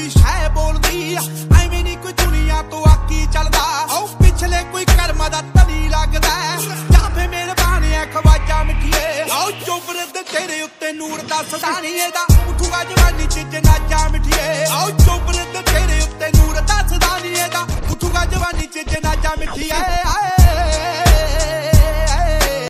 ਕੋਈ ਸ਼ੈ ਬੋਲਦੀ ਆ, ਐਵੇਂ ਨਹੀਂ ਕੋਈ ਦੁਨੀਆ ਤੋਂ ਆਕੀ ਚੱਲਦਾ। ਪਿਛਲੇ ਕੋਈ ਕਰਮ ਦਾ ਤਲੀ ਲੱਗਦਾ ਜਾਫੇ ਮੇਰੇ ਬਾਣਿਆ ਖਵਾਜਾ ਮਿੱਠੀਏ। ਓ ਚੋਬਰ ਤੇ ਤੇਰੇ ਉੱਤੇ ਨੂਰ ਦਾ ਸਦਾਣੀ ਦਾ ਉਠੂਗਾ ਜਵਾਨੀ ਚ ਜਨਾਜਾ ਮਿੱਠੀਏ। ਓ ਚੋਬਰ ਤੇ ਤੇਰੇ ਉੱਤੇ ਨੂਰ ਦਾ ਸਦਾਣੀ ਦਾ ਉਠੂਗਾ ਜਵਾਨੀ ਚ ਜਨਾਜਾ ਮਿੱਠੀਏ।